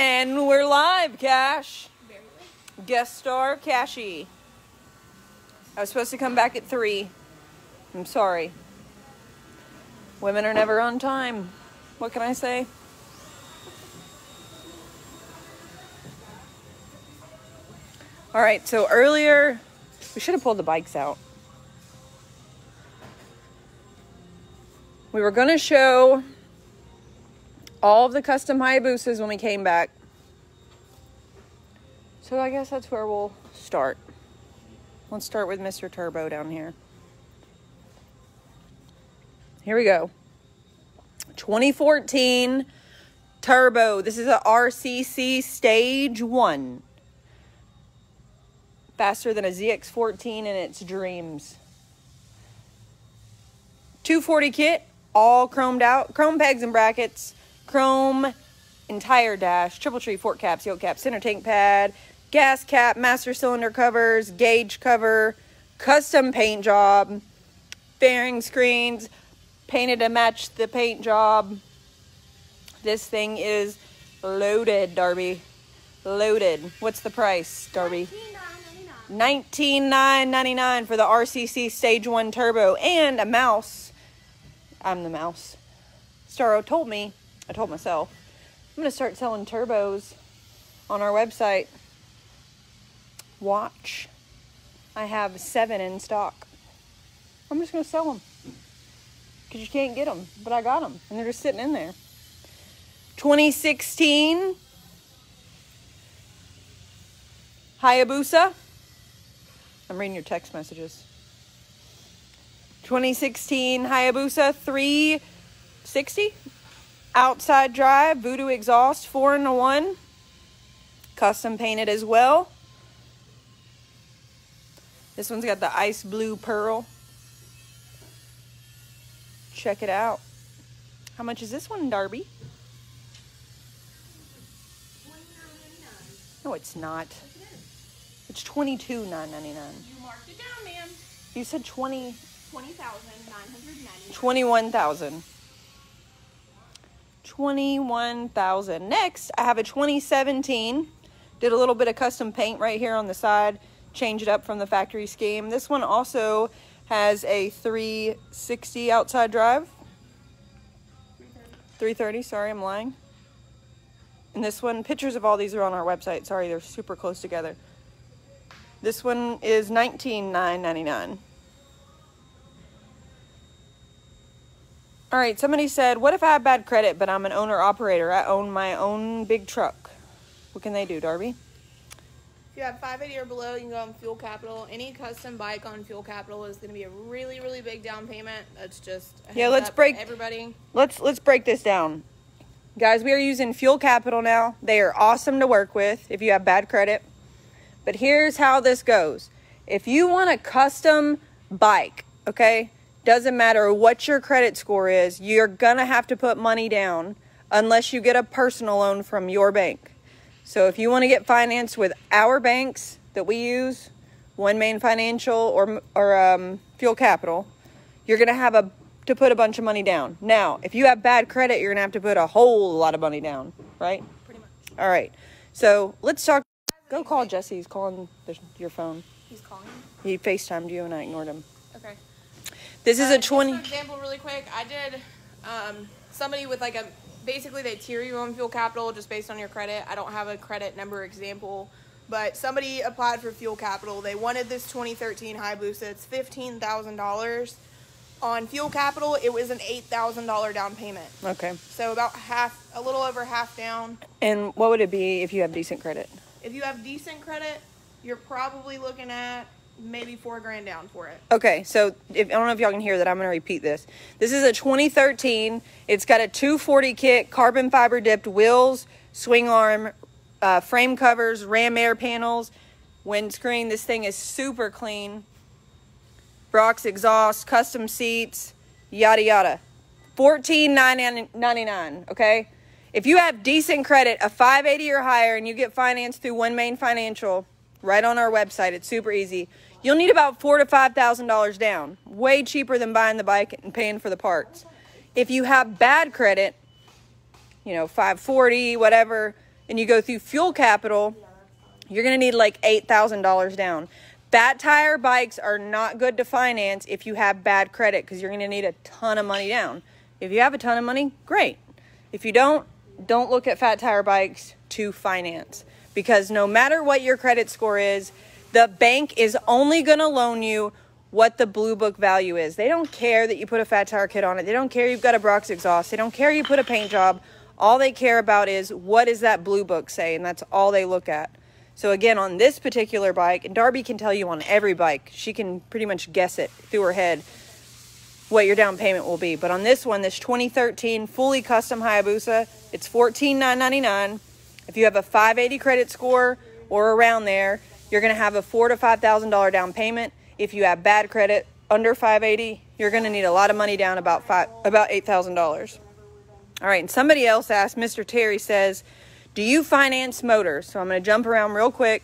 And we're live, Cash. Guest star, Cashy. I was supposed to come back at 3. I'm sorry. Women are never on time. What can I say? All right, so earlier, we should have pulled the bikes out. We were going to show all of the custom Hayabusas when we came back. So I guess that's where we'll start. Let's start with Mr. Turbo down here. Here we go. 2014 Turbo. This is a RCC Stage 1. Faster than a ZX14 in its dreams. 240 kit, all chromed out. Chrome pegs and brackets. Chrome entire dash. Triple tree fork caps, yoke cap, center tank pad. Gas cap, master cylinder covers, gauge cover. Custom paint job. Fairing screens painted to match the paint job. This thing is loaded, Darby. Loaded. What's the price, Darby? $19,999 for the RCC Stage 1 Turbo and a mouse. I'm the mouse. Starro told me, I told myself, I'm going to start selling turbos on our website. Watch. I have seven in stock. I'm just going to sell them because you can't get them, but I got them and they're just sitting in there. 2016 Hayabusa. I'm reading your text messages. 2016 Hayabusa 360 outside drive voodoo exhaust 4 in 1 custom painted as well this one's got the ice blue pearl check it out how much is this one darby no it's not it's twenty two nine ninety nine. You marked it down, ma'am. You said twenty. Twenty thousand nine hundred ninety. Twenty-one thousand. Twenty-one thousand. Next, I have a 2017. Did a little bit of custom paint right here on the side. Change it up from the factory scheme. This one also has a 360 outside drive. 330. Sorry, I'm lying. And this one, pictures of all these are on our website. Sorry, they're super close together. This one is $19,999. All right, somebody said, What if I have bad credit, but I'm an owner operator? I own my own big truck. What can they do, Darby? If you have 580 or below, you can go on Fuel Capital. Any custom bike on Fuel Capital is going to be a really, really big down payment. That's just a Yeah, let's break- everybody. Let's let's break this down. Guys, we are using Fuel Capital now. They are awesome to work with if you have bad credit. But here's how this goes. If you want a custom bike, okay? Doesn't matter what your credit score is, you're going to have to put money down unless you get a personal loan from your bank. So if you want to get financed with our banks that we use, One Main Financial or or um, Fuel Capital, you're gonna have a to put a bunch of money down. Now, if you have bad credit, you're gonna have to put a whole lot of money down, right? Pretty much. All right. So let's talk. Go call Jesse. He's calling the, your phone. He's calling. He FaceTimed you and I ignored him. This is Uh, a just 20. For example, really quick, I did um, somebody with like a basically they tier you on fuel capital just based on your credit. I don't have a credit number example, but somebody applied for fuel capital. They wanted this 2013 Hayabusa. It's fifteen thousand dollars. On fuel capital, it was an eight thousand dollar down payment. Okay. So about half, a little over half down. And what would it be if you have decent credit? If you have decent credit, you're probably looking at maybe four grand down for it. Okay, so if I don't know if y'all can hear that, I'm gonna repeat this. This is a 2013. It's got a 240 kit, carbon fiber dipped wheels, swing arm, uh, frame covers, ram air panels, windscreen. This thing is super clean. Brock's exhaust, custom seats, yada yada. Fourteen ninety nine. Okay, if you have decent credit, a 580 or higher, and you get financed through One Main Financial, right on our website, it's super easy. You'll need about four to five thousand dollars down, way cheaper than buying the bike and paying for the parts. If you have bad credit, you know 540, whatever, and you go through Fuel Capital, you're to need like $8,000 down. Fat tire bikes are not good to finance if you have bad credit because you're going to need a ton of money down. If you have a ton of money, great. If you don't, don't look at fat tire bikes to finance because no matter what your credit score is, the bank is only going to loan you what the blue book value is. They don't care that you put a fat tire kit on it. They don't care you've got a Brock's exhaust. They don't care you put a paint job. All they care about is what does that blue book say, and that's all they look at. So again, on this particular bike, and Darby can tell you on every bike, she can pretty much guess it through her head what your down payment will be. But on this one, this 2013 fully custom Hayabusa, it's 14,999. If you have a 580 credit score or around there, you're going to have a four to five thousand dollar down payment. If you have bad credit under 580, you're going to need a lot of money down, about five, about eight thousand dollars. All right, and somebody else asked, Mr. Terry says, do you finance motors? So I'm going to jump around real quick.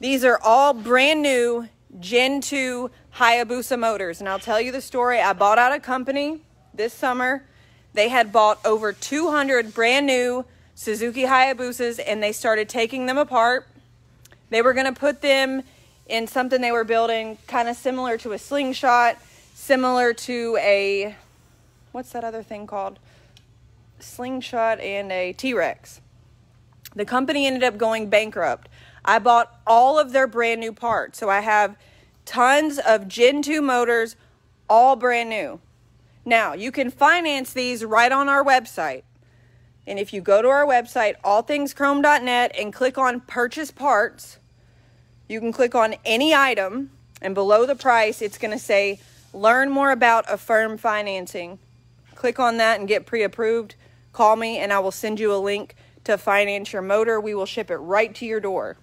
These are all brand new Gen 2 Hayabusa motors. And I'll tell you the story. I bought out a company this summer. They had bought over 200 brand new Suzuki Hayabusas and they started taking them apart. They were going to put them in something they were building kind of similar to a slingshot, similar to a what's that other thing called? Slingshot and a T-Rex. The company ended up going bankrupt. I bought all of their brand new parts. So I have tons of Gen 2 motors, all brand new. Now, you can finance these right on our website. And if you go to our website, allthingschrome.net, and click on purchase parts, you can click on any item, and below the price, it's going to say learn more about Affirm financing. Click on that and get pre approved. Call me, and I will send you a link to finance your motor. We will ship it right to your door.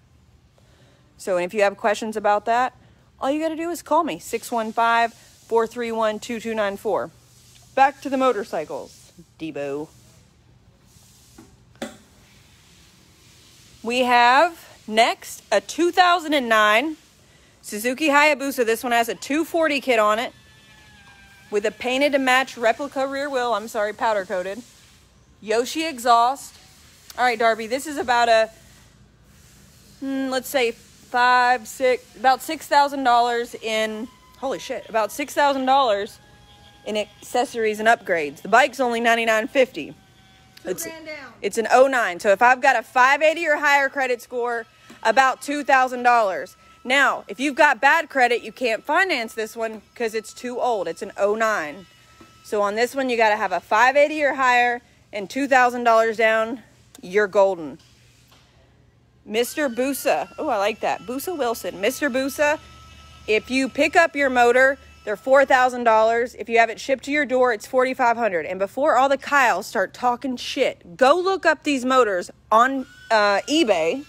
So if you have questions about that, all you got to do is call me 615 431 2294. Back to the motorcycles, Debo. We have next a 2009 Suzuki Hayabusa. This one has a 240 kit on it with a painted to match replica rear wheel. I'm sorry, powder coated. Yoshi exhaust. All right, Darby, this is about a, hmm, let's say five, six, about $6,000 in, holy shit, about $6,000 in accessories and upgrades. The bike's only $99.50. It's, it's an 09. So if I've got a 580 or higher credit score, about $2,000. Now, if you've got bad credit, you can't finance this one because it's too old. It's an 09. So on this one, you got to have a 580 or higher and $2,000 down you're golden. Mr. Busa. Oh, I like that. Busa Wilson. Mr. Busa, if you pick up your motor, they're $4,000. If you have it shipped to your door, it's 4,500. And before all the Kyles start talking shit, go look up these motors on uh, eBay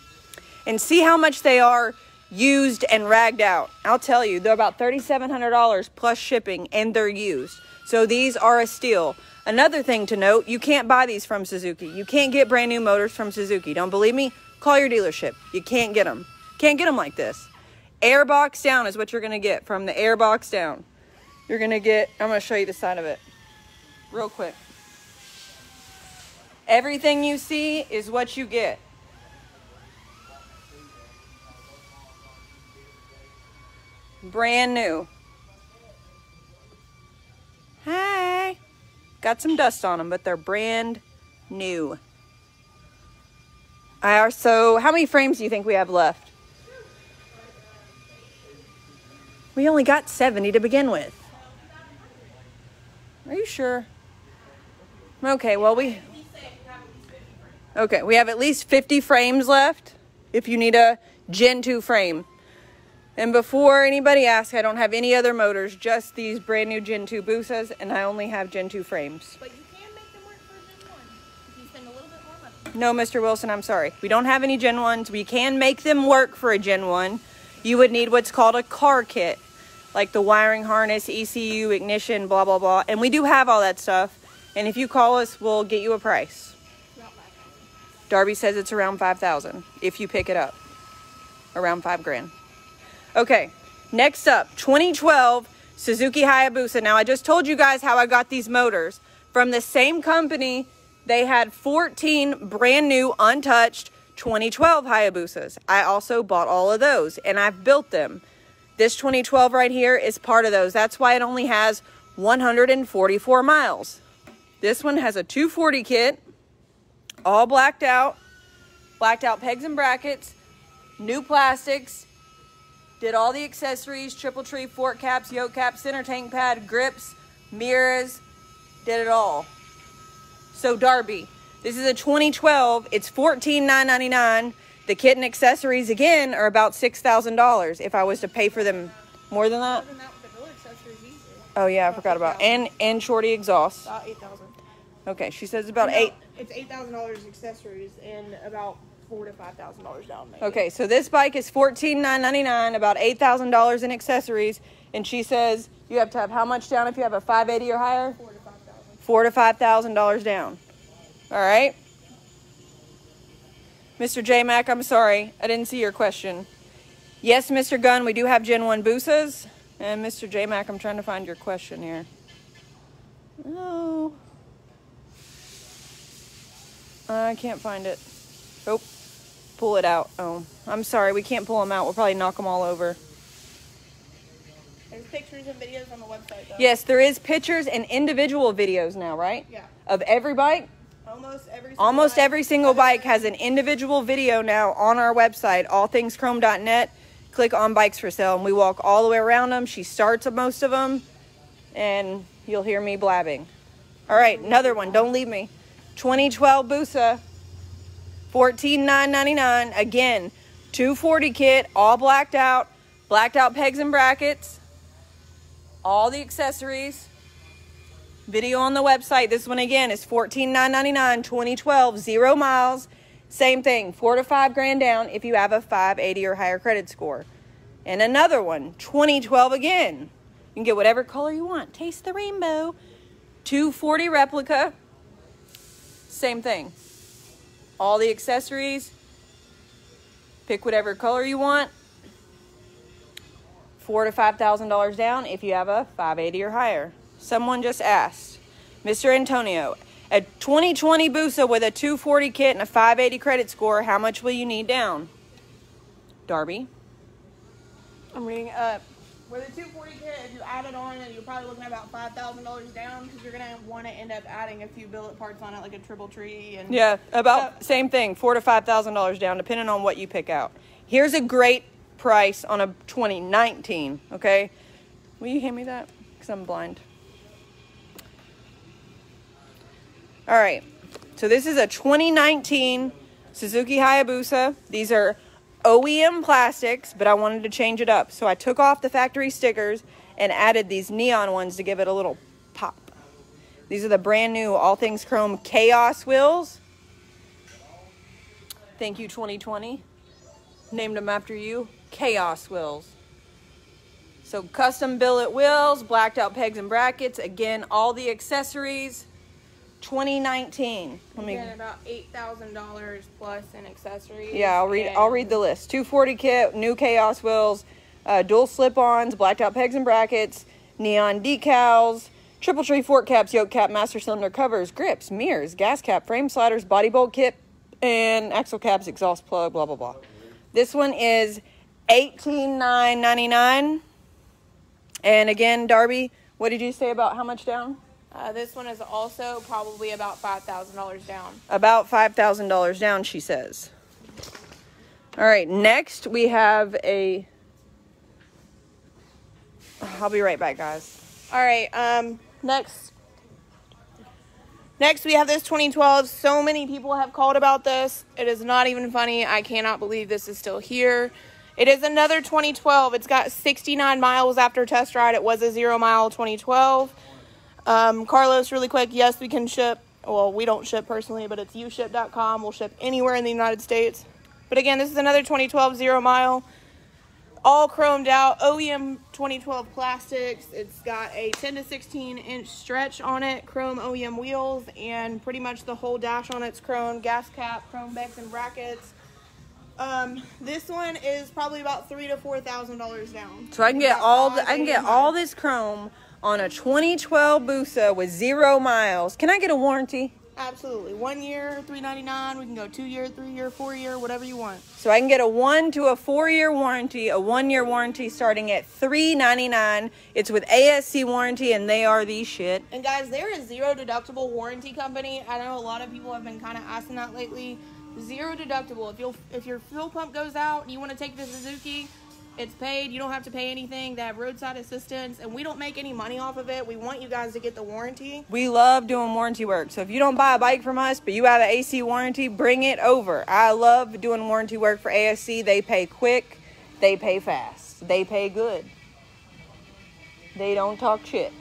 and see how much they are used and ragged out. I'll tell you, they're about $3,700 plus shipping and they're used. So these are a steal. Another thing to note, you can't buy these from Suzuki. You can't get brand new motors from Suzuki. Don't believe me? Call your dealership. You can't get them. Can't get them like this. Airbox down is what you're going to get from the airbox down. You're to get, I'm to show you the side of it real quick. Everything you see is what you get. Brand new. Hi. Got some dust on them, but they're brand new. I are so. How many frames do you think we have left? We only got 70 to begin with. Are you sure? Okay, well, we. Okay, we have at least 50 frames left if you need a Gen 2 frame. And before anybody asks, I don't have any other motors, just these brand new Gen 2 Busas, and I only have Gen 2 frames. But you can make them work for Gen 1 if you spend a little bit more money. No, Mr. Wilson, I'm sorry. We don't have any Gen 1s. We can make them work for a Gen 1. You would need what's called a car kit, like the wiring harness, ECU, ignition, blah, blah, blah. And we do have all that stuff. And if you call us, we'll get you a price. Darby says it's around 5000 if you pick it up. Around 5 grand. Okay, next up, 2012 Suzuki Hayabusa. Now, I just told you guys how I got these motors from the same company they had 14 brand new, untouched 2012 Hayabusas. I also bought all of those and I've built them. This 2012 right here is part of those. That's why it only has 144 miles. This one has a 240 kit, all blacked out, blacked out pegs and brackets, new plastics, did all the accessories, triple tree, fork caps, yoke cap, center tank pad, grips, mirrors, did it all. So Darby, this is a 2012. It's $14,999. The kit and accessories again are about $6,000 if I was to pay for them more than that what the bill accessories easy? Oh yeah, I forgot about and and shorty exhaust. About eight thousand. Okay, she says about eight. It's eight thousand dollars accessories and about four to five thousand dollars down. Maybe. Okay, so this bike is fourteen nine ninety nine, about eight thousand dollars in accessories, and she says you have to have how much down if you have a five eighty or higher? Four to five thousand. Four to five thousand dollars down. All right, Mr. J Mac, I'm sorry, I didn't see your question. Yes, Mr. Gunn, we do have Gen One Busas, and Mr. J Mac, I'm trying to find your question here. Oh, I can't find it. Oh, pull it out. Oh, I'm sorry, we can't pull them out. We'll probably knock them all over. There's pictures and videos on the website though. Yes, there is pictures and individual videos now, right? Yeah. Of every bike. Almost every. Single Almost bike every single bike has an individual video now on our website, allthingschrome.net. Click on bikes for sale, and we walk all the way around them. She starts most of them, and you'll hear me blabbing. All right, another one. Don't leave me. 2012 Busa, 14999 Again, 240 kit, all blacked out, blacked out pegs and brackets, all the accessories. Video on the website. This one again is $14,999, 2012, zero miles. Same thing, four to five grand down if you have a 580 or higher credit score. And another one, 2012 again. You can get whatever color you want. Taste the rainbow. 240 replica. Same thing. All the accessories. Pick whatever color you want. Four to five thousand dollars down if you have a 580 or higher. Someone just asked, Mr. Antonio, a 2020 Busa with a 240 kit and a 580 credit score, how much will you need down? Darby. I'm reading up. With a 240 kit, if you add it on, you're probably looking at about five thousand dollars down because you're gonna want to end up adding a few billet parts on it, like a triple tree and Yeah, about So- same thing, four to five thousand dollars down, depending on what you pick out. Here's a great price on a 2019. Okay, will you hand me that? Cause I'm blind. All right, so this is a 2019 Suzuki Hayabusa. These are OEM plastics, but I wanted to change it up, so I took off the factory stickers and added these neon ones to give it a little pop. These are the brand new All Things Chrome Chaos wheels. Thank you, 2020. Named them after you. Chaos wheels. So custom billet wheels, blacked out pegs and brackets. Again, all the accessories. 2019. Let me. Again, about eight thousand dollars plus in accessories. Yeah, I'll read. I'll read the list. 240 kit, new Chaos wheels, uh, dual slip-ons, blacked out pegs and brackets, neon decals, triple tree fork caps, yoke cap, master cylinder covers, grips, mirrors, gas cap, frame sliders, body bolt kit, and axle caps, exhaust plug, blah blah blah. This one is 18999. And again, Darby, what did you say about how much down? Uh, this one is also probably about five thousand dollars down. About $5,000 down, she says. All right, next we have a. I'll be right back, guys. All right. Um. Next. Next, we have this 2012. So many people have called about this. It is not even funny. I cannot believe this is still here. It is another 2012. It's got 69 miles after test ride. It was a zero mile 2012. Um, Carlos, really quick. Yes, we can ship. Well, we don't ship personally, but it's uship.com. We'll ship anywhere in the United States. But again, this is another 2012 zero mile all chromed out OEM 2012 plastics. It's got a 10 to 16 inch stretch on it, chrome OEM wheels, and pretty much the whole dash on it's chrome, gas cap, chrome backs and brackets. Um, this one is probably about three to four thousand dollars down. So I can get all the, I can get all this chrome on a 2012 Busa with zero miles. Can I get a warranty? Absolutely. One year, three ninety nine. We can go two year, three year, four year, whatever you want. So I can get a one to a four year warranty, a one year warranty starting at three ninety nine. It's with ASC warranty, and they are the shit. And guys, they're a zero deductible warranty company. I know a lot of people have been kind of asking that lately. Zero deductible. If you if your fuel pump goes out and you want to take the Suzuki, it's paid. You don't have to pay anything. Have roadside assistance, and we don't make any money off of it. We want you guys to get the warranty. We love doing warranty work. So if you don't buy a bike from us, but you have an ASC warranty, bring it over. I love doing warranty work for ASC. They pay quick, they pay fast, they pay good. They don't talk shit.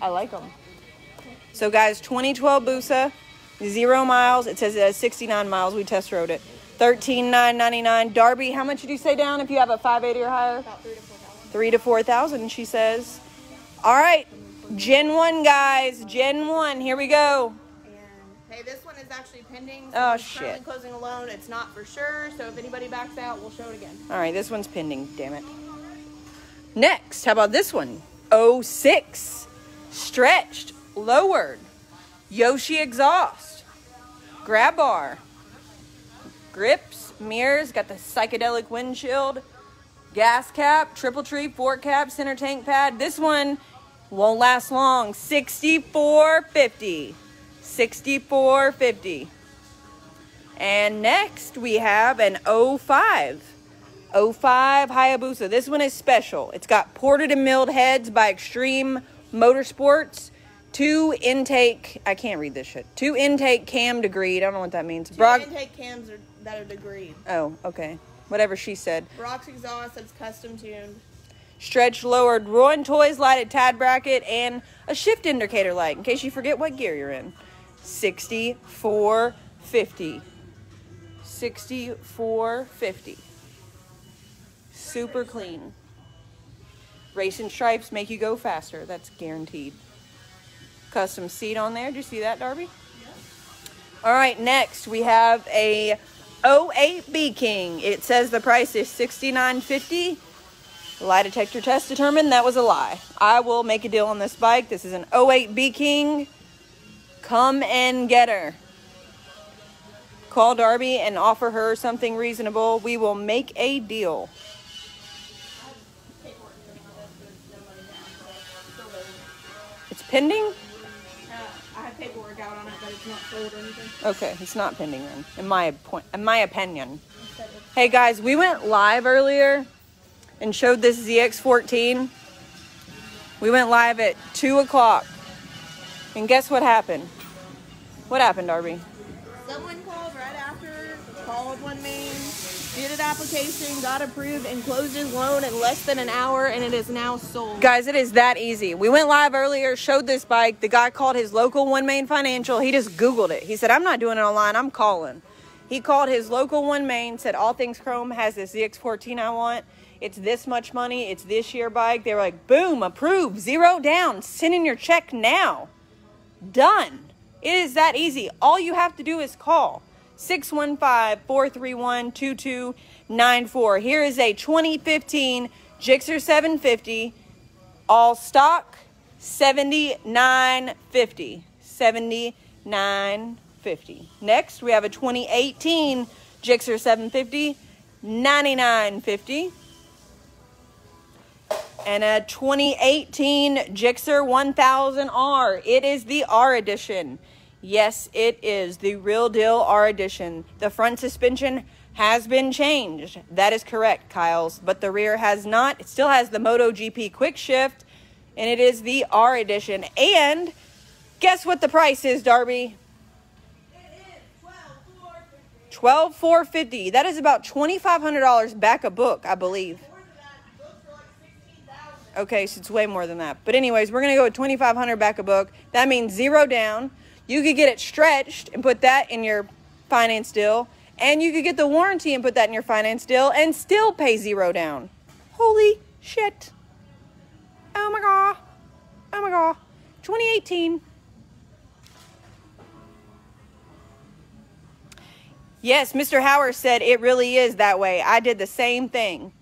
I like them. So guys, 2012 Busa, zero miles. It says it has 69 miles. We test rode it. 13,999. Darby, how much did you say down if you have a 580 or higher? About three to four thousand. Three to four thousand, she says. All right, Gen 1, guys. Gen 1, here we go. Hey, this one is actually pending. Oh, it's currently shit. Closing a loan. It's not for sure. So if anybody backs out, we'll show it again. All right, this one's pending, damn it. Next, how about this one? 06. Stretched, lowered. Yoshi exhaust. Grab bar. Grips, mirrors, got the psychedelic windshield. Gas cap, triple tree, fork cap, center tank pad. This one won't last long. 6450. 6450. And next we have an 05. 05 Hayabusa. This one is special. It's got ported and milled heads by Extreme Motorsports. Two intake, I can't read this shit. Two intake cam degree. I don't know what that means. Two Brock. intake cams are, that are degreed. Oh, okay. Whatever she said. Brock's exhaust that's custom tuned. Stretch lowered, Roy Toys lighted tag bracket, and a shift indicator light in case you forget what gear you're in. 6450. 6450. Super clean. Racing stripes make you go faster. That's guaranteed. Custom seat on there. Do you see that, Darby? All right, next we have a 08 B King. It says the price is $69.50. Lie detector test determined that was a lie. I will make a deal on this bike. This is an 08 B King. Come and get her. Call Darby and offer her something reasonable. We will make a deal. It's pending? It's not sold or anything. Okay, it's not pending then. In my point, in my opinion. Hey guys, we went live earlier and showed this ZX14. We went live at two o'clock, and guess what happened? What happened, Darby? Someone called right after, called one main, did an application, got approved, and closed his loan in less than an hour, and it is now sold. Guys, it is that easy. We went live earlier, showed this bike. The guy called his local One Main Financial. He just Googled it. He said, I'm not doing it online, I'm calling. He called his local One Main, said, All Things Chrome has this ZX14 I want. It's this much money. It's this year bike. They were like, boom, approved, zero down. Send in your check now. Done. It is that easy. All you have to do is call 615 431 2294. Here is a 2015 Gixxer 750, all stock 7950. 7950. Next, we have a 2018 Gixxer 750, 9950 and a 2018 Gixxer 1000R. It is the R edition. Yes, it is the real deal R edition. The front suspension has been changed. That is correct, Kyles, but the rear has not. It still has the MotoGP quick shift, and it is the R edition. And guess what the price is, Darby? Twelve four fifty. That is about twenty five hundred dollars back a book, I believe. Okay, so it's way more than that. But anyways, we're gonna go with twenty five hundred back a book. That means zero down. You could get it stretched and put that in your finance deal, and you could get the warranty and put that in your finance deal, and still pay zero down. Holy shit! Oh my god! Oh my god! 2018. Yes, Mr. Howard said it really is that way. I did the same thing.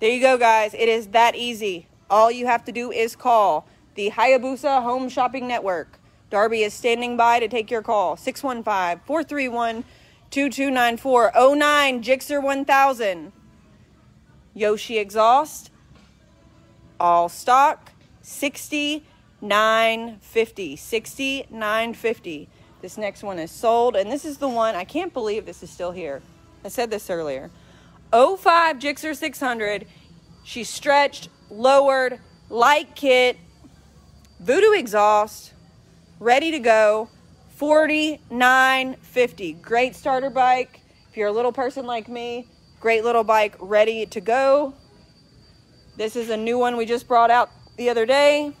There you go, guys. It is that easy. All you have to do is call the Hayabusa Home Shopping Network Darby is standing by to take your call. 615 431 2294 09 Gixxer 1000. Yoshi exhaust. All stock. 6950 6950 This next one is sold, and this is the one I can't believe this is still here. I said this earlier. 05 Gixxer 600. She stretched, lowered, light kit, voodoo exhaust, ready to go. 4950 Great starter bike. If you're a little person like me, great little bike ready to go. This is a new one we just brought out the other day.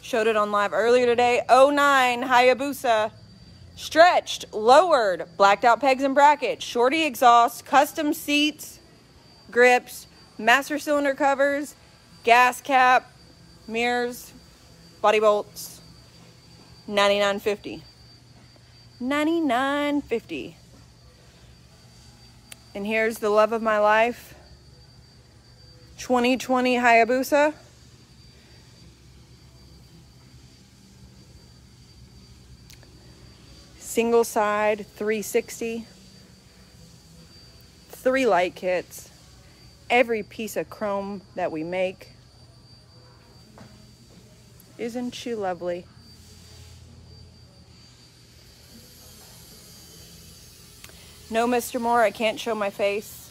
Showed it on live earlier today. 09 Hayabusa. Stretched, lowered, blacked out pegs and brackets, shorty exhaust, custom seats, grips, master cylinder covers, gas cap, mirrors, body bolts. 99.50. 99.50. And here's the love of my life. 2020 Hayabusa. Single side 360. Three light kits. Every piece of chrome that we make. Isn't she lovely? No, Mr. Moore, I can't show my face.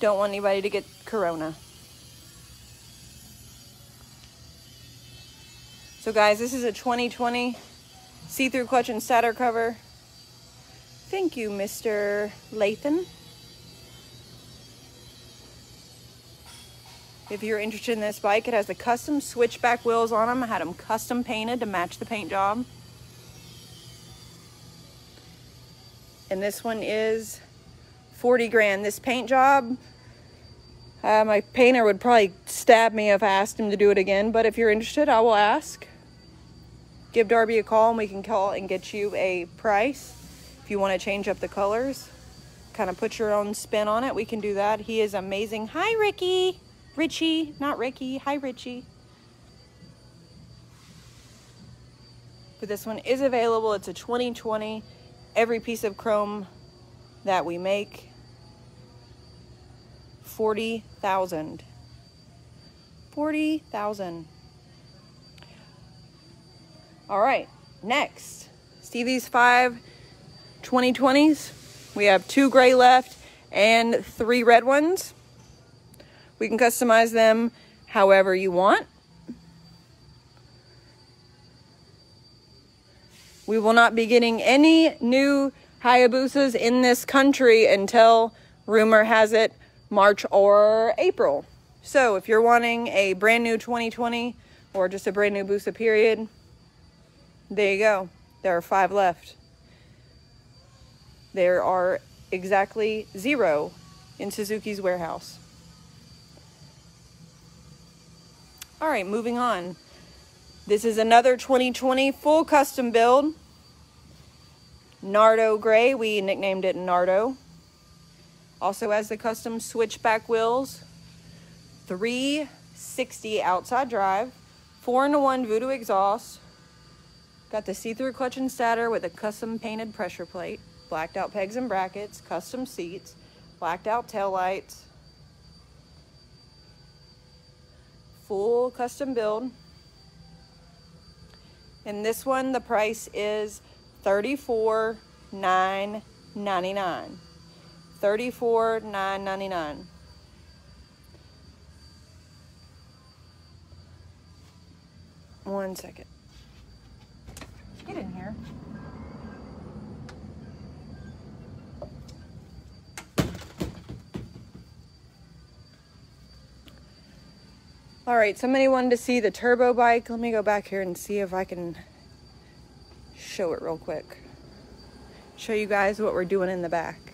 Don't want anybody to get corona. So guys, this is a 2020 see-through clutch and stator cover. Thank you, Mr. Lathan. If you're interested in this bike, it has the custom switchback wheels on them. I had them custom painted to match the paint job. and this one is 40 grand. This paint job, uh, my painter would probably stab me if I asked him to do it again, but if you're interested, I will ask. Give Darby a call and we can call and get you a price. If you want to change up the colors, kind of put your own spin on it, we can do that. He is amazing. Hi, Ricky. Richie, not Ricky. Hi, Richie. But this one is available. It's a 2020 every piece of chrome that we make 40,000 40,000 all right next see these five 2020s we have two gray left and three red ones we can customize them however you want We will not be getting any new Hayabusas in this country until rumor has it March or April. So if you're wanting a brand new 2020 or just a brand new Busa period, there you go. There are five left. There are exactly zero in Suzuki's warehouse. All right, moving on. This is another 2020 full custom build. Nardo Gray, we nicknamed it Nardo. Also has the custom switchback wheels. 360 outside drive. 4 into 1 Voodoo exhaust. Got the see-through clutch and stator with a custom painted pressure plate. Blacked out pegs and brackets. Custom seats. Blacked out tail lights. Full custom build. And this one, the price is thirty-four nine ninety-nine. Thirty-four nine ninety-nine. One second. Get in here. All right, somebody wanted to see the turbo bike. Let me go back here and see if I can show it real quick. Show you guys what we're doing in the back.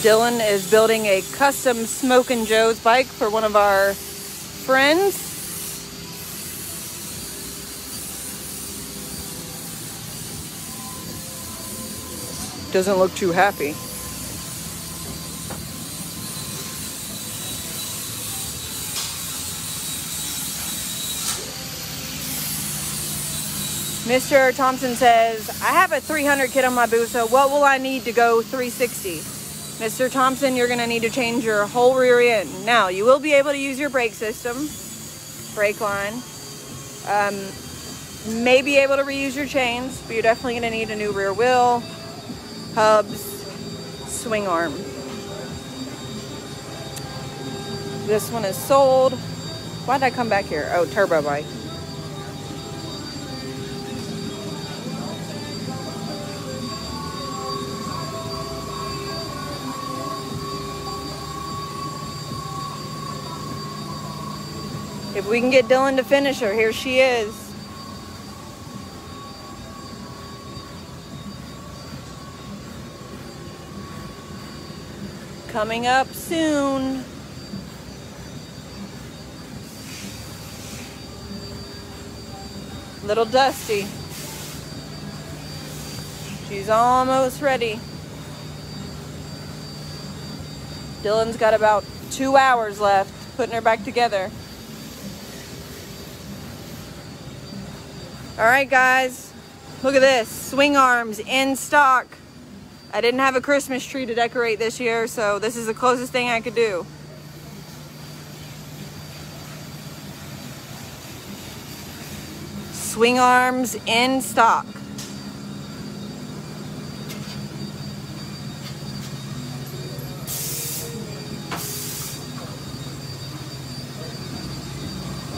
Dylan is building a custom Smokin' Joe's bike for one of our friends. Doesn't look too happy. Mr. Thompson says, I have a 300 kit on my Busa. What will I need to go 360? Mr. Thompson, you're going to need to change your whole rear end. Now, you will be able to use your brake system, brake line. Um, may be able to reuse your chains, but you're definitely to need a new rear wheel, hubs, swing arm. This one is sold. Why did I come back here? Oh, turbo bike. If we can get Dylan to finish her, here she is. Coming up soon. Little Dusty. She's almost ready. Dylan's got about two hours left putting her back together. All right, guys, look at this. Swing arms in stock. I didn't have a Christmas tree to decorate this year, so this is the closest thing I could do. Swing arms in stock.